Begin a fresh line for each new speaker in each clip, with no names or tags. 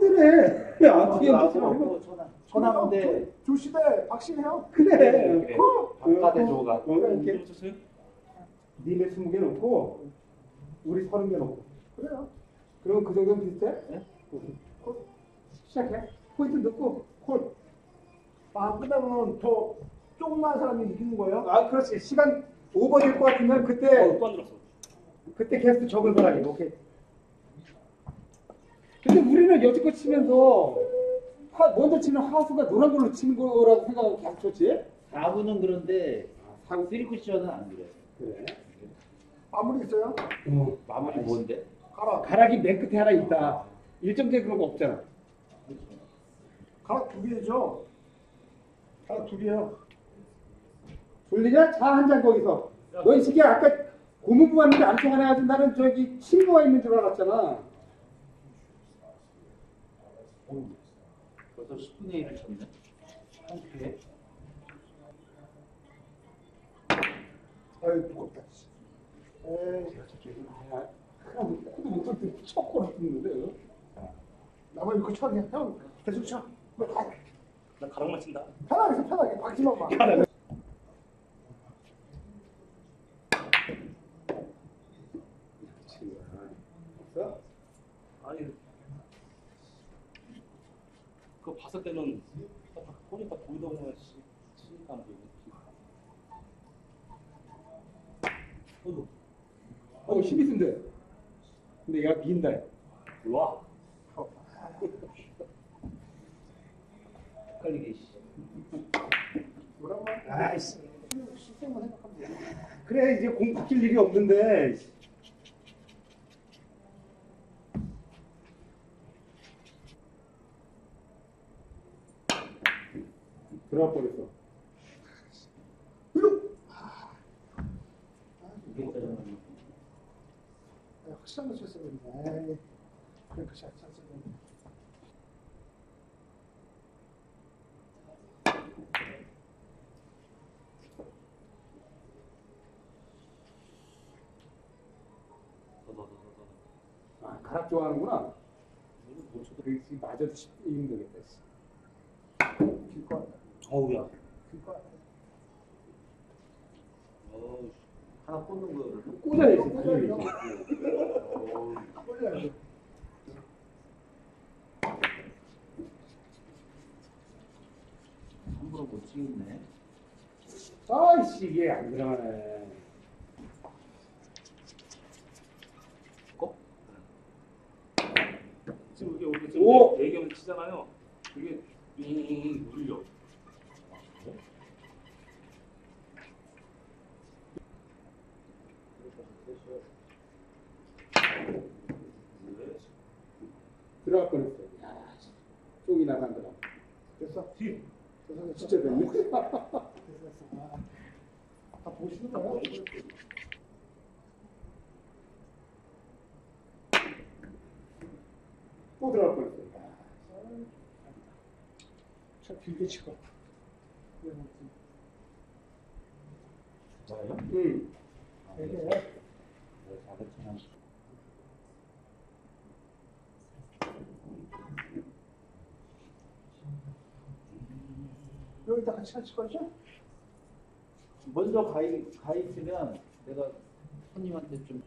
말고.
없고 천하 천하인데
조시대 박신혜요?
그래.
그래. 바깥에 조가
어, 이렇게
쳤어요?
니네 스무 개 놓고 우리 서른 개 놓고.
그래요.
그럼 그 정도면 비슷해?
네?
콜. 시작해. 포인트 넣고 콜.
아 끝나면 더 조그만 사람이 이기는 거예요?
아, 그렇지. 시간 오버 될 것 같으면 그때
어, 또 안 들었어.
그때 개수 적은 사람이 오케이. 근데 우리는 여지껏 치면서 하, 먼저 치는 하수가 노란 걸로 치는 거라고 생각하고 계속 쳤지?
4부는 그런데
사고
쓰리 쿠션은 안 그래.
그래.
마무리 있어요?
어.
마무리 뭔데?
가라.
가락이 맨 끝에 하나 있다. 일정제 그런 거 없잖아.
가라 두 개죠. 가라 두 개요.
졸리냐? 자한잔 거기서. 너 이 새끼 아까 고문부 왔는데 안쪽 하나 가지고 나는 저기 친구가 있는 줄 알았잖아.
벌써 10분의 1을 쳤네. 한 개.
아유 무겁다. 에이
아, 그럼 코도 못할 때 초코를 뜯는데.
나만 이거 쳐 그냥 형 계속 쳐.
뭐다나 가랑만 친다.
편하게 쳐, 편하게 박지만 마.
없어?
아니, 그거 봤을 때는 보면 씨, 치니까 안 보이고. 어이구,
어, 힘이 쓴대. 근데 얘가 빈다.
일로 와.
헷갈리게 씨.
뭐라고?
아이씨.
시스템만 생각하면 돼.
그래, 이제 공 바뀔 일이 없는데. 들어가 버렸어.
아, 확실한 거 쳤어야 되는데. 에이, 샷 쳤어야 되는데.
더, 더, 더, 더, 더.
아, 가락 좋아하는구나. 그 맞아도 쉽- 힘들겠다. 씨.
길거.
어우야. 어우,
하나 꽂는 거를.
꽂아야지.
꼴려야지.
함부로 못 치겠네.
아이씨, 이게 안 들어가네.
꼭? 지금 이게 우리 지금
오!
대기하면 치잖아요. 이게 윙 눌려. 왜?
들어갈 뻔했어. 야, 쪽이 나간더라.
됐어.
뒤.
됐어, 됐어.
진짜 됐네.
됐어, 됐어. 아, 다 보시는 거야?
또 들어갈 뻔했어.
참 길게 치고.
뭐예요?
응.
치
여기다 같이 같이 거죠?
먼저 가이 가이 있으면 내가 손님한테 좀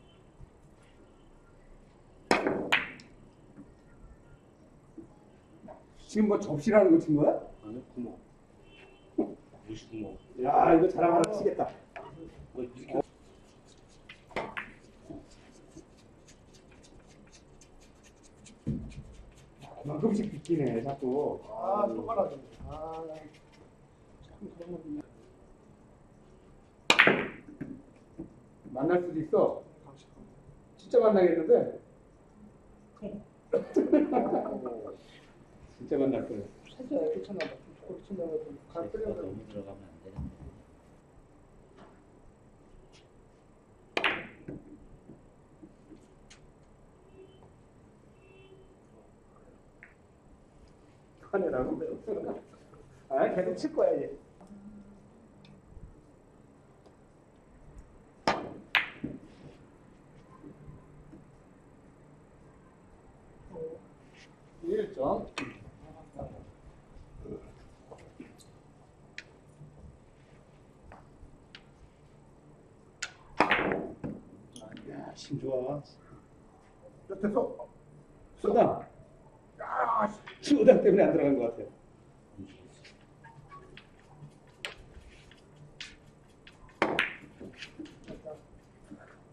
지금 뭐 접시라는 거 친 거야?
아니 구멍. 구멍.
야, 이거 자랑 하나 치겠다.
뭐 이렇게
그만큼씩 비키네, 자꾸.
아, 손가락이. 아, 참 그런 거.
만날 수도 있어. 진짜 만나겠는데? 진짜 만날 거야.
살짝 이렇게 친다고 해도 가
제가
끌려가.
너무 들어가면 안 되는데.
하느라고. 아, 계속 칠 거야, 얘.
일
득점.
야, 힘 좋아.
됐어.
쏘다. 야, 쏘다 때문에 안 들어간 것 같아.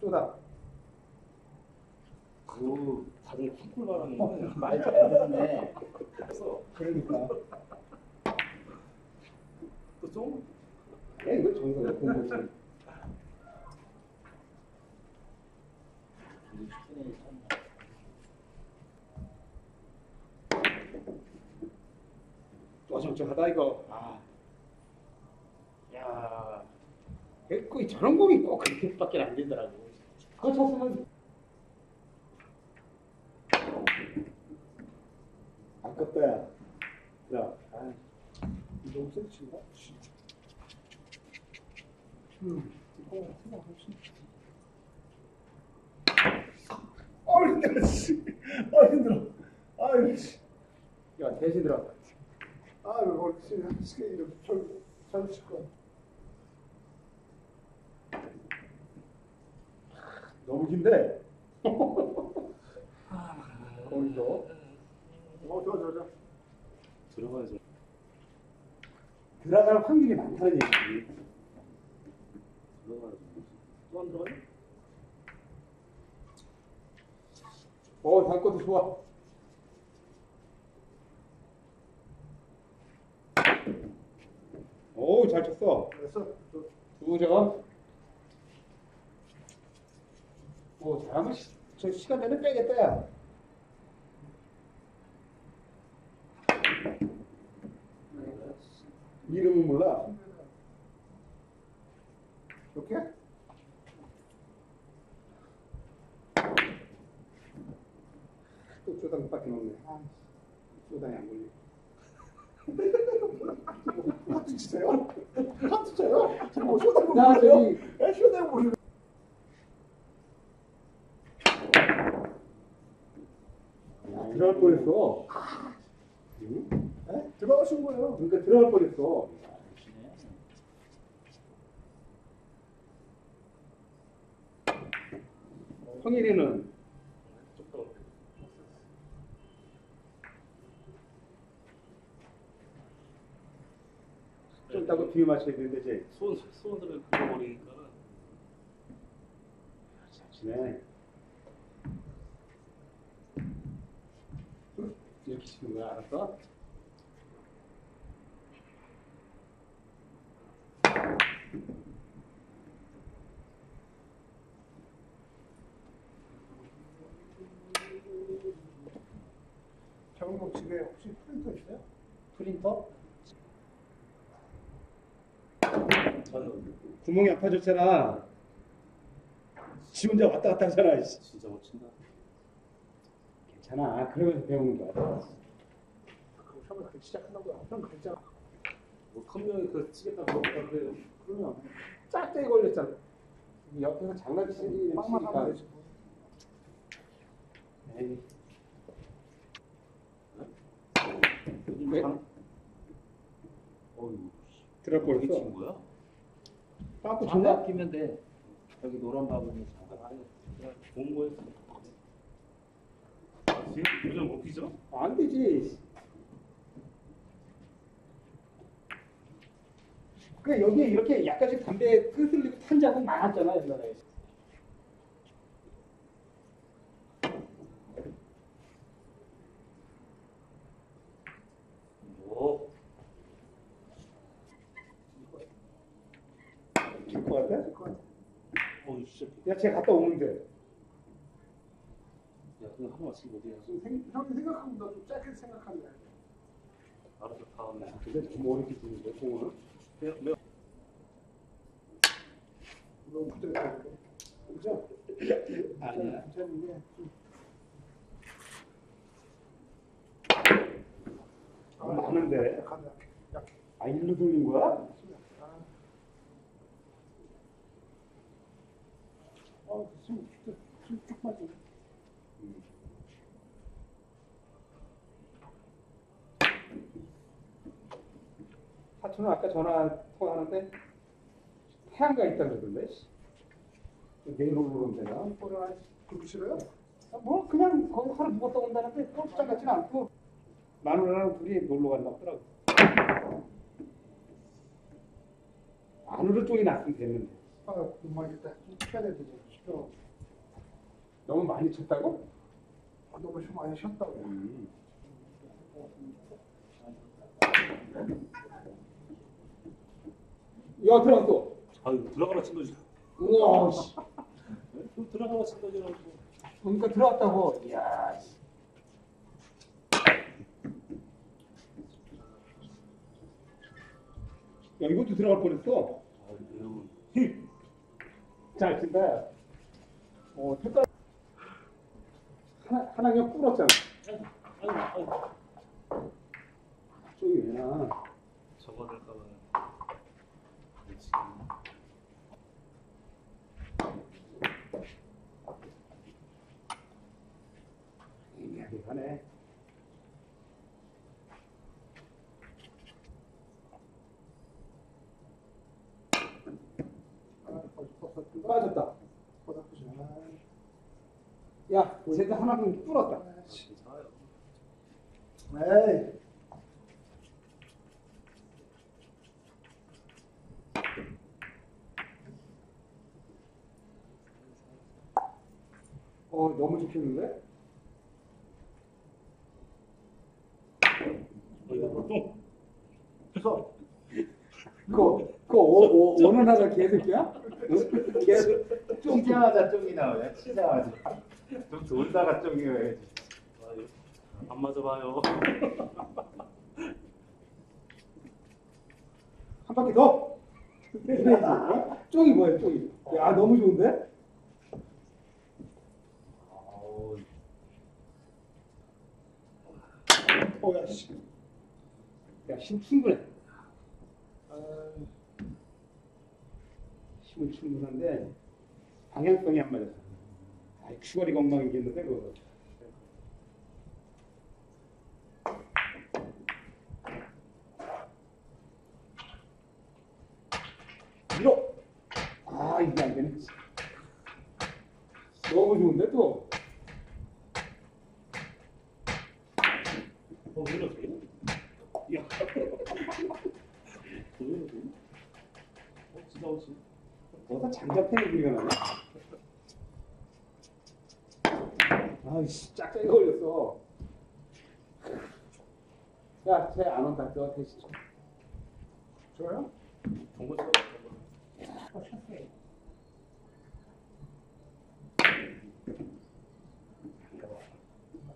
쏘다.
그
다들 쿨쿨 말하는 거
말잘 듣네.
그래서
그러니까.
또 좀
야, 이거 정성을 공부지.
우리 스네일 참
어정쩡하다 이거. 아. 야. 꼭 저런 공이 꼭 그렇게밖에 안 되더라고. 그거 쳤으면 아깝다 야. 야. 아,
너무 세게 친다. 음, 이거. 어, 씨. 아, 힘들어. 아유, 씨.
야 대신 들어.
좀 잘, 칠 거야.
너무 긴데. 거기서
어, 좋아, 좋아, 좋아.
들어가야죠.
들어갈 확률이 많다는 얘기지.
들어가야죠. 또안 들어가요?
어, 다음 것도 좋아. 오, 잘 쳤어.
됐어. 저,
두 점. 오, 잘하면 시, 저 시간 내내 빼겠다, 야. 이름은 몰라.
이렇게?
또 쪼당 밖에 없네. 아, 쪼당이 안 걸려.
하트 치세요? 하트 쳐요? 지금 뭐 쇼다고
나
보세요? 예, 쇼다고 보세요.
야, 들어갈 뻔했어. 응?
예? 들어가신 거예요.
그러니까 들어갈 뻔했어. 성일이는
조금
좀 있다고 뒤에 맞춰야 되는데 이제
손 손을 긁어버리니까는
잘 치네. 이렇게 치는 거야, 알았어?
장은복 집에 혹시 프린터 있어요?
프린터?
저는
구멍이 아파졌잖아. 지 혼자 왔다 갔다 하잖아.
진짜 못 친다.
괜찮아. 그러면서 배우는 거야.
그럼 처음에 그렇게 시작한다고요. 형 그랬잖아.
뭐한 명이 그 그러니까 그래요.
그러면 짝대기 걸렸잖아. 옆에서 장난치기
빵만. 하면 되지.
에이, 왜?
장 어유
들어갈
어떻게
뻔했어.
친 거야?
빠꾸
장갑? 끼면 돼. 여기 노란 바구니 장갑.
좋은 거였어. 지금 요즘 못 피죠?
안 되지. 그 여기에 이렇게 약간씩 담배 끄슬리고 탄 자국 많았잖아 옛날에.
오.
줄것 같아? 야, 쟤 갔다 오면 돼.
야 그냥 한 번만 치고 어디야?
지금 생, 형이 생각하면 나좀 짧게 생각한다.
알아서 다음에.
근데 너무 어렵게 치는데 공을.
너무 부드럽게.
그죠? 아니야.
괜찮은 좀.
아, 많은데.
약해.
아 일로 돌린 거야? 사촌은 아까 전화 통화하는데 태양가 있다 그러던데 내일 오는 데나.
뭐
그냥 거기 하루 묵었다 온다는데 골프장 같지는 않고. 마누라랑 둘이 놀러 간다고 하더라고. 안으로 쪽이 났으면 됐는데.
아그말이다. 켜야 되지
너무 많이 쳤다고?
아, 너무 좀 많이 쉬었다고.
음. 야 들어갔어.
아유 들어가라 친 거지.
우와 씨.
또 들어가라 친 거지라고.
그러니까 들어갔다고. 이야. 씨. 야 이것도 들어갈 뻔했어.
아유.
잘 친다. 어 색깔 하나 하나 그냥
아유.
저기?
저거 될까봐. 그렇지.
이해하게 가네.
아, 벌써 썼던가?
빠졌다.
보다 보지 마.
야, 쟤도 하나 좀 뚫었다.
에이.
어, 너무 좋겠는데?
어, 똥.
써.
그거, 그거 오, 오, 어느 나라 개새끼야? 응? 계속 좀
치자마자 쪽이 나오냐? 치자마자. 좀 돌다가?
아유 안 맞아봐요.
한 바퀴 더. 쪽이 뭐야, 쪽이? 야, 너무 좋은데?
어, 야, 씨.
야, 힘 충분해. 충분한데 방향성이 안 맞았어. 아이, 귀걸이 건강이겠는데 그거. 밀어. 아 이게 안 되네. 너무 좋은데 또.
어 이거 돼? 야. 이거 돼? 어 진짜 오지.
장자팽이 소리가 나네. 아이씨 짝짝이 걸렸어. 야, 쟤 안 온다. 너 대신 좀.
좋아요?
정말 좋아.
아, 쉬었어요.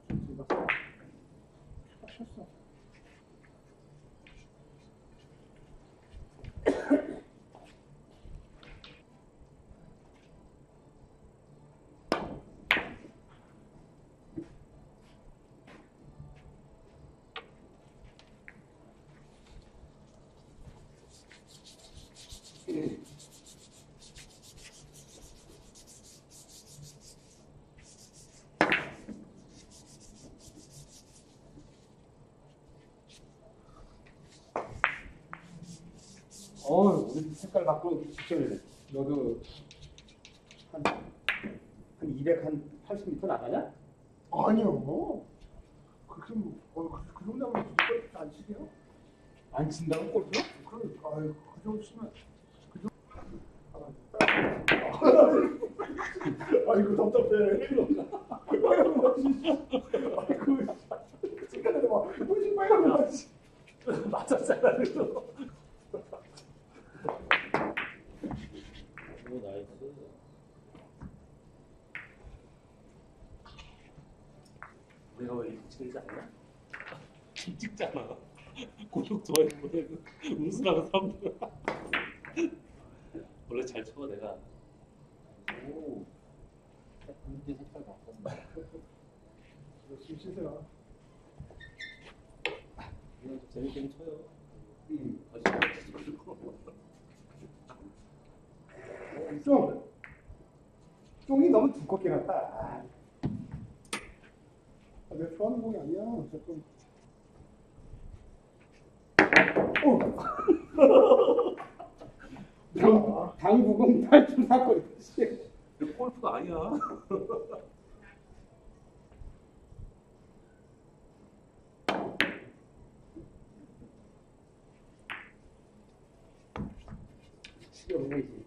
좀 들어갔어. 아, 쉬었어.
어, 우리 색깔 바꾸기 직전이네. 너도 한, 한 200, 한 80m 나가냐?
아니요. 그렇게, 뭐, 어, 그, 그 정도 하면 누가 안 치게요?
안 친다고 골프?
그, 아유, 그 정도 치면. 그 정도. 아이고, 답답해. 진짜. 아이고, 생각해도 막, 무슨 빨간 거 같지.
맞았잖아 그래도. 오 nice. 내가 왜 이렇게 찍지 않냐? 찍잖아. 고속 좋아해 보내고 웃으라고 사람들. 원래 잘 쳐 내가.
오. 문제 색깔 바꿨네.
열심히 치세요.
그냥 좀 재밌게 쳐요.
응.
아직 그리고
쫑! 쫑이 너무 두껍게 났다. 아,
아, 내가 좋아하는 공이 아니야. 조금.
어! 당, 당구공 탈출 사건.
이거 골프가 아니야.
지금 보이지.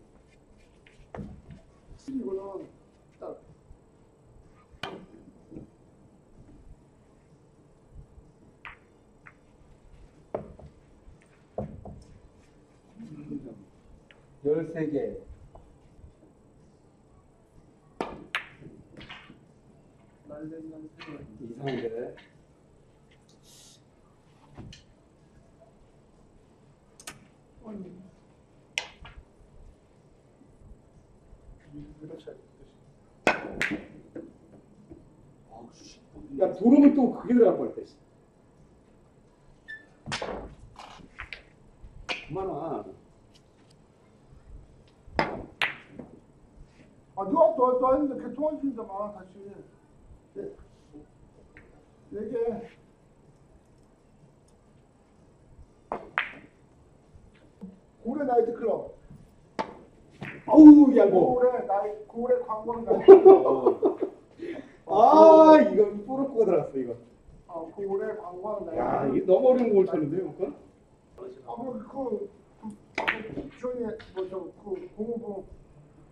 13개.
이상들.
야, 부르면 또 그게 들어갈 뻔 했어. 그만아.
아, 누가 또, 또 했는데 걔 통화 중이잖아, 다시. 네. 얘기해. 고래 나이트 클럽.
아우 야고.
고래 나이, 고래 관광 나이트 클럽.
아 이거 뽀록뽀가 들어갔어 이거.
아, 고래 관광 나이트
야. 이게 너무 어려운 걸 쳤는데요, 그건?
아, 뭐, 그, 그, 그, 조용히, 해. 뭐, 저, 그, 공무부,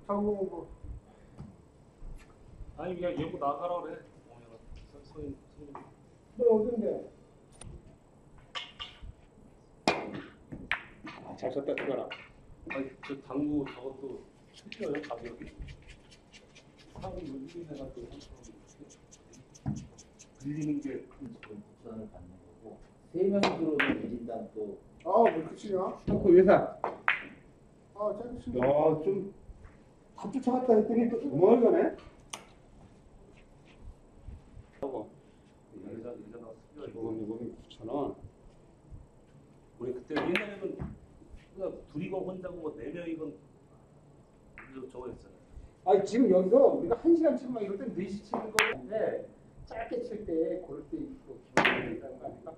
전공부.
아니 그냥 예고 나가라 그래. 어, 야, 서- 서인 서인.
너 어딘데?
아, 잘 쳤다 그거라.
아니 저 당구 저것도 챔피언이야 가격이. 하고 물리해가지고 빌리는 게
복선을 받는 거고 세 명이 들어오면 1인당 또
아, 뭐, 그치냐?
그 회사.
아, 짧으신
야좀 다 쫓아갔다 했더니 또 도망을 가네. 저거
여자 여자가 수비가 이거.
이거는 9천 원.
우리 그때 옛날에는 그냥 둘이건 혼자고 뭐네 명이건 저- 저거 했잖아요.
아니 지금 여기서 우리가 한 시간 치면 이럴 땐 4시 치는 거는데 짧게 칠 때 고를 때 있고 기분이 있다는 거 아닐까?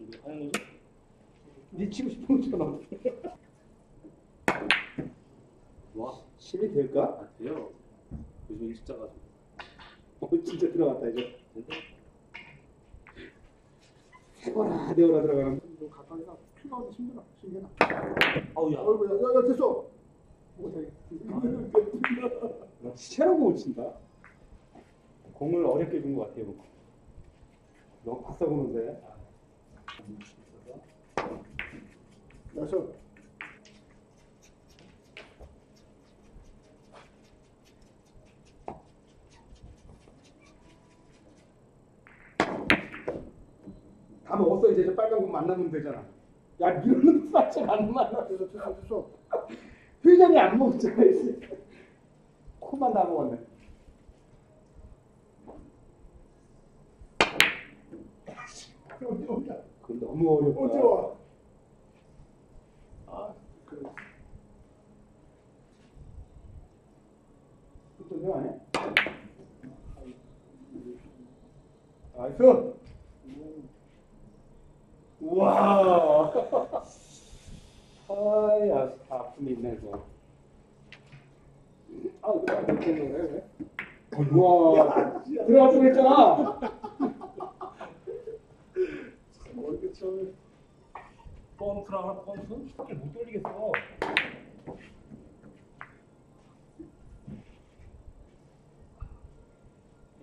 이거 하는 거죠?
네 치고 싶은 것처럼
와,
힘이 될까?
아 돼요. 요즘 일찍 자가지고.
어 진짜 들어갔다 이제 세워라 내워라 들어가는
좀 가까이 가. 피가 어디 힘들어. 신기나.
아우 야.
어이구, 야, 야, 야, 됐어. 못해.
시체로 공을 친다 공을 어렵게 준 것 같아요 너무 바싸 보는데
여섯.
다 먹었어 이제 저 빨간 공 만나면 되잖아 야 이러는 살짝 안 만나
됐어, 됐어, 됐어.
회장이 안 먹었잖아 이제 코만 다 먹었네? 그건 너무 어렵다
와?
아 그래 또 아니야? 나이스 우와 아야 아픔이 있네 이거 아안 됐는 거야 왜? 우와 들어갈 뻔 했잖아
어디 저
펌프랑 하나 펌프?
못 돌리겠어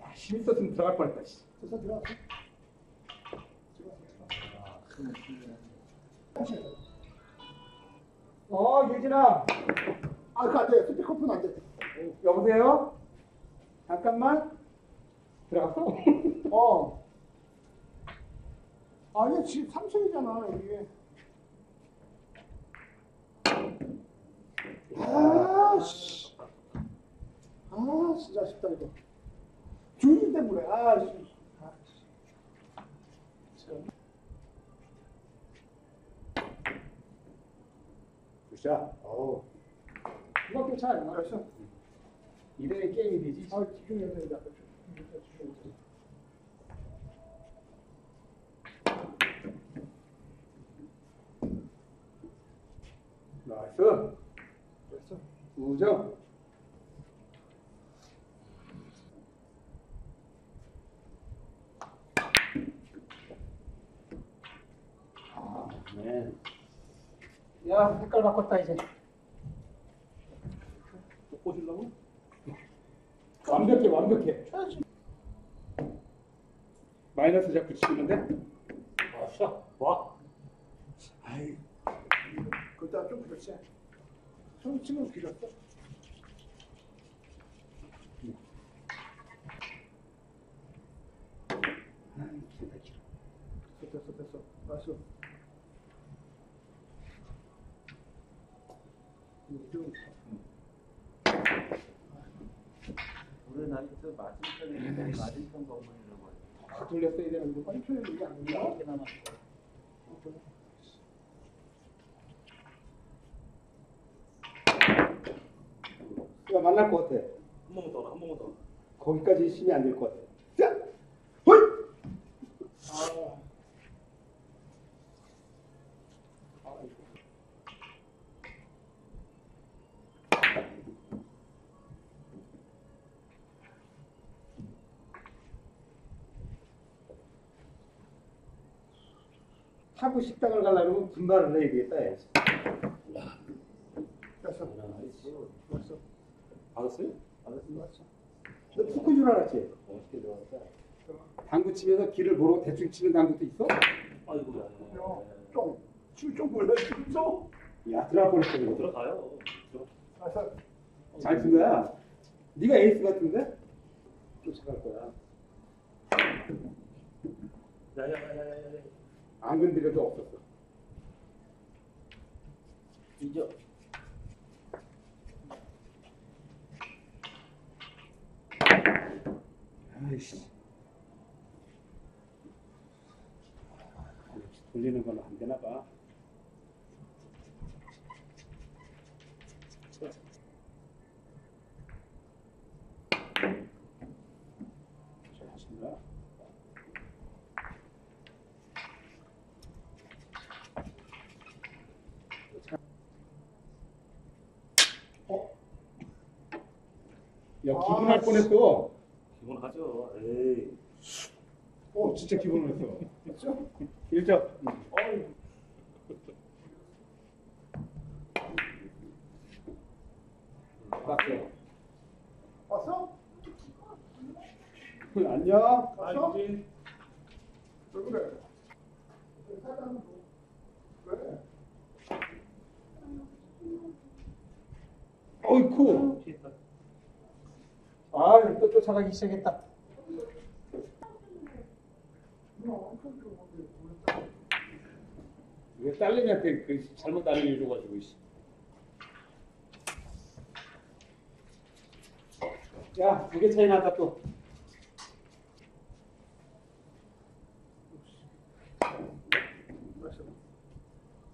야, 힘 있었으면 들어갈 뻔했다. 씨.
됐어 들어갔어. 어,
유진아.
아, 그안 돼. 스피커폰 안 돼.
여보세요? 잠깐만. 들어갔어?
어. 아니 지금 3층이잖아 여기. 아, 씨. 아, 진짜 아쉽다 이거. 주인 때문에. 아, 씨.
굿샷. 어우. 이밖에 차이 안
나죠?
이래 게임이지.
아, 집중해야 된다. 나이스.
나이스. 우정.
야 색깔 바꿨다 이제.
또 꼬시려고?
완벽해, 완벽해. 마이너스 자꾸 치는데?
아샤 와.
아이,
그때 좀 그렇지. 손 치면 길었어.
아이, 길다, 길어.
됐어 됐어. 됐어. 좀
우리 나이트 맞은편에 맞은편 건물이라고 해요.
다 돌렸어야 되는데.
빨리 되는 게 아니야.
이렇게 남았어.
야, 만날 것 같아.
한 번만 더, 한 번만 더.
거기까지 힘이 안 될 것 같아. 자, 헐!
아.
하고 식당을 가려면 분발을 해야 되겠다. 야.
됐어. 됐어.
받았어요?
됐어.
너 푸크 줄 알았지?
어떻게 들어왔어?
당구 치면서 길을 모르고 대충 치는 당구도 있어?
야,
좀, 좀 몰라, 좀.
야, 들어갈 뻔했어, 이거.
들어가요.
됐어.
잘친 거야. 네가 에이스 같은데? 쫓아갈 거야.
야야야야야.
안 건드려도 없었어.
이죠.
아이씨. 돌리는 건안 되나 봐. 야, 기분할
아,
뻔했어.
기본하죠. 에이.
어, 진짜 기분을 했어.
됐죠?
1점.
어이. 왔어?
안녕.
왔어? 왜 그래? 왜?
어이쿠. 아, 또 쫓아가기 시작했다. 왜 딸내미한테 그 잘못 알려 줘가지고. 씨. 야, 두 개 차이 나다 또.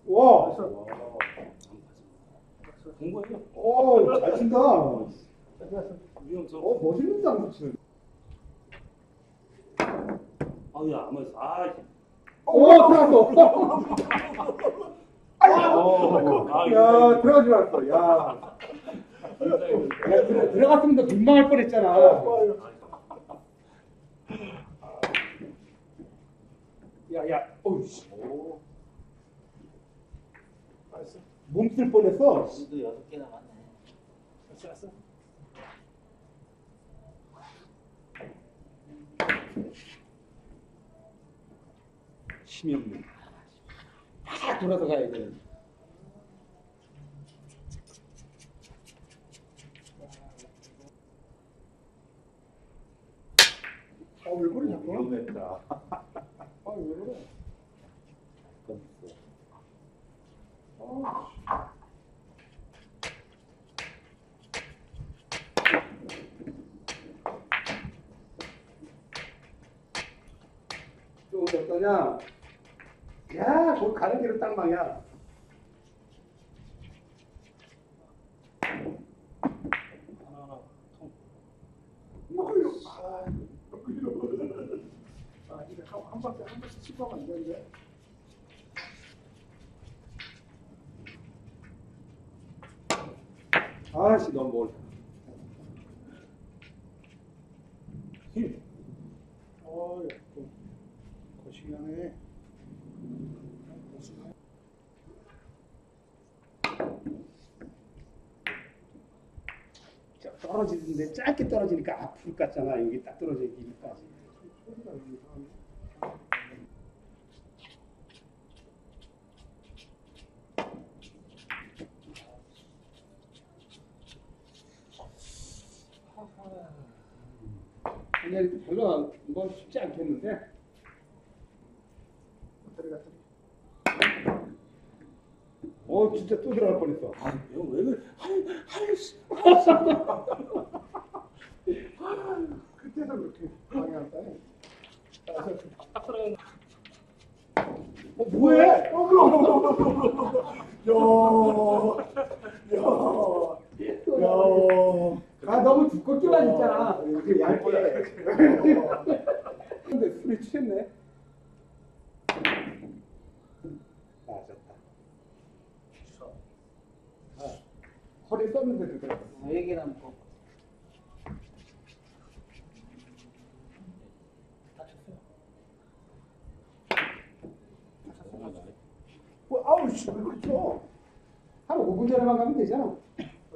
와,
거예요.
오, 잘 친다. 어. 멋있는 당구 치는.
아야 아마 아.
오, 들어갔어.
어. 아
야, 들어가지 말았어. 야. 야 들어, 들어갔으면 너 민망할 뻔했잖아. 야, 야, 어이씨,
오.
됐어.
몸쓸 뻔했어.
여섯 개 남았네.
됐어. 됐어.
힘이 없네. 막 돌아서 가야 돼.
아, 왜 그래, 자꾸?
위험했다.
아, 왜 그래? 아,
좀 어떠냐? 야, 거기 가는 길은 땅망이야.
통.
뭐요? 아. 아, 한, 한 바퀴, 한 바퀴 치고 안 되는데.
하나씩 넣어 먹을
힘.
어, 또 거시기하네.
자, 떨어지는데 짧게 떨어지니까 것 같잖아 여기 딱
이상하네.
그냥 별로 뭐 쉽지 않겠는데
배터리가 터리.
어 진짜 또 들어갈 뻔했어
아, 형왜 그래?
그때도 그렇게 방해한다.
딱 들어가는
어 뭐해?
야, 야, 야.
아 너무 두껍게만 있잖아 그 얇게 근데 술이 취했네 맞았다 아, 허리 썼는데 들어갔어
얘기 남고
뭐, 아우 씨, 왜 그렇죠?
한 5분 전에만 가면 되잖아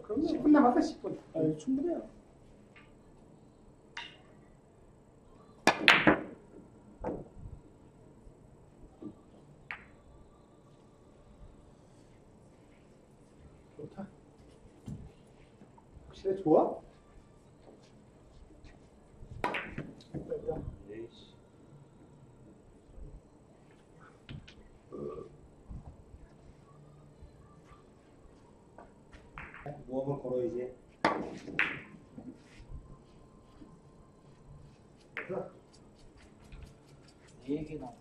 그럼요.
10분 남았어 10분
아니, 충분해요.
확실히 좋아?
일단
에이씨.
모험을 걸어야지
얘기 남고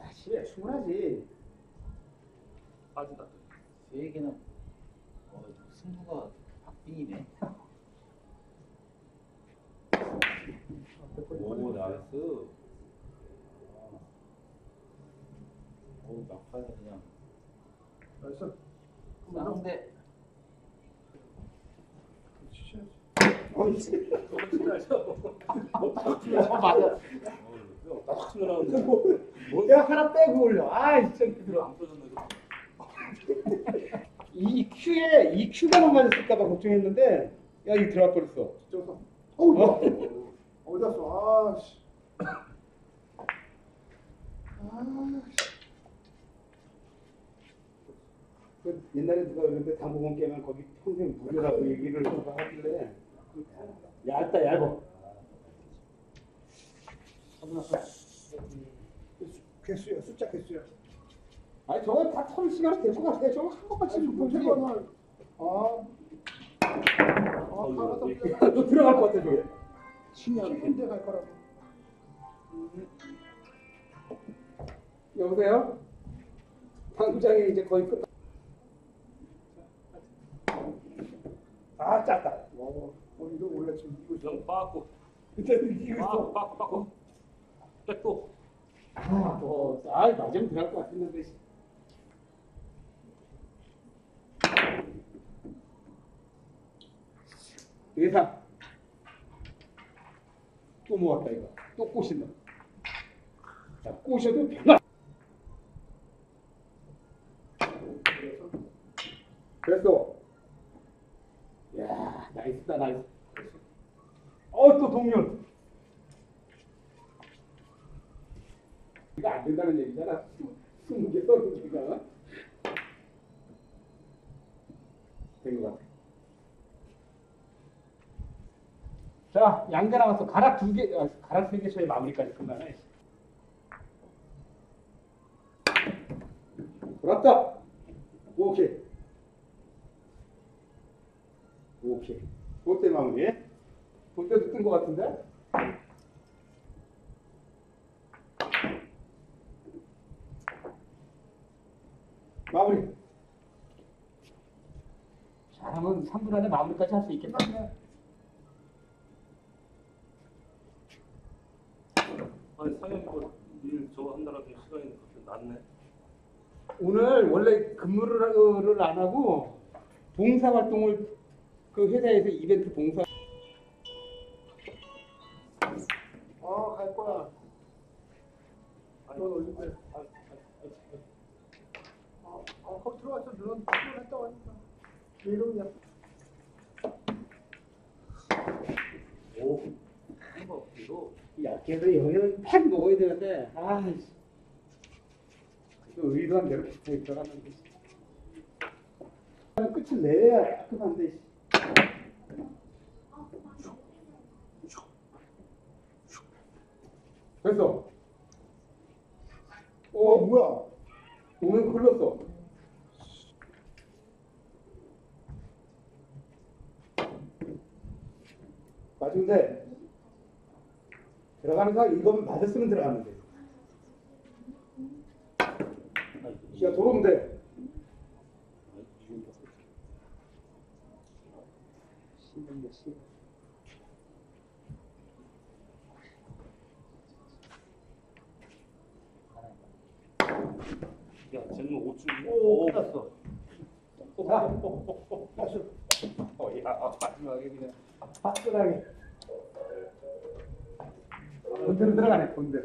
야 씨야 충분하지
빠진다.
얘기는 어, 승부가 박빙이네
오 nice. 오 막판에 그냥
nice. 한번 더.
쌍대
치셔야지.
어 맞아
나오는데.
야 하나 빼고 올려 아이 진짜
들어 안 터졌네.
이 큐에 이 큐가 맞았을까봐 걱정했는데 야 이거 들어갈 뻔했어
쪄서. 어우, 야. 어디 갔어? 아, 씨. 아, 씨.
그 옛날에 누가 그랬는데 당구공 깨면 거기 평생 무료라고 얘기를 하길래 얇다 얇어
개수야, 숫자 개수야.
아니 저거 다털 시간이 될것 같아 저거 한
아니,
치면 보지
이거는 아, 아, 그냥
너 들어갈 것 같아 저게
힘든데 갈 거라고.
여보세요? 당구장이 이제 거의 끝. 아 짰다.
이거 원래 지금 이거
좀형 빠고.
그때 이기고 있어.
빠고 빠고. 백도.
아, 뭐, 아 맞으면 들어갈 것 같았는데. 예상. 또 모았다 이거. 또 꼬신다. 자, 꼬셔도 변화. 됐어. 야, nice다, nice. 어, 또 동률. 이거 안 된다는 얘기잖아. 스무 개 써는 개가. 된것 같아. 자, 양대 남았어. 가락 두 개, 아, 가락 세 개 쳐야 마무리까지 끝나네. 돌았다. 오케이. 오케이. 그때 마무리. 그때도 뜬 것 같은데? 마무리. 잘하면 3분 안에 마무리까지 할 수 있겠다.
아니 상현이 뭐일 저거 한다라도 시간이 같은데. 맞네.
오늘 원래 근무를 안 하고 봉사 활동을 그 회사에서 이벤트 봉사
아갈 거야. 넌 올린대. 아, 아 거기 들어가서 넌 필요했다고 하니까. 왜 이러냐?
오, 이거
약해서 영양을 팍 먹어야 되는데 아이씨. 그 의도한 대로 붙어 들어갔는데 끝을 내야 깔끔한데 씨. 됐어. 어어
뭐야?
오면 맞으면 돼 들어가는 거 이거면 맞았으면 들어가면 돼 시야 들어오면 돼
야, 쟤는 5중.
오, 끝났어.
다시.
어, 야, 마지막에 그냥 화끈하게. 본대로 들어가네, 본대로.